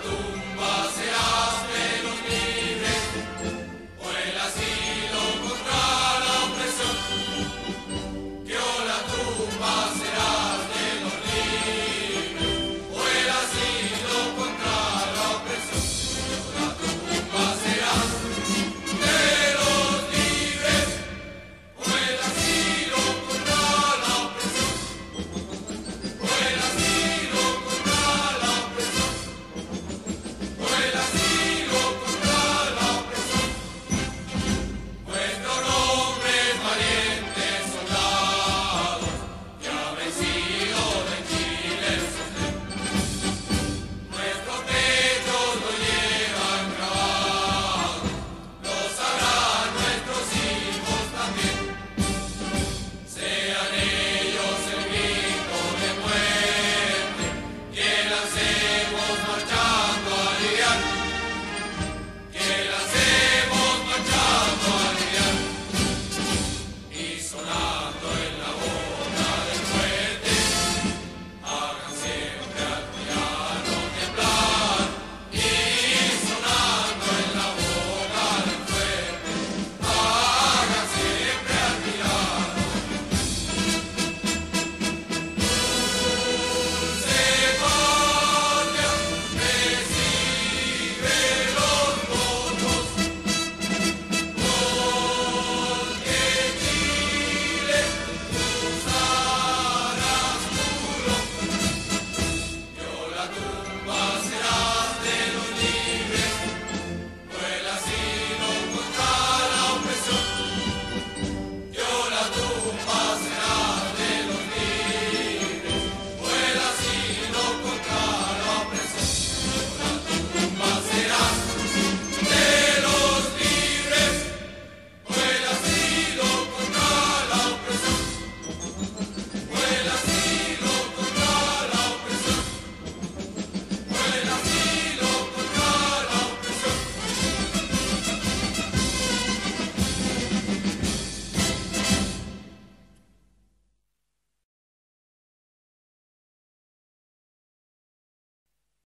tú.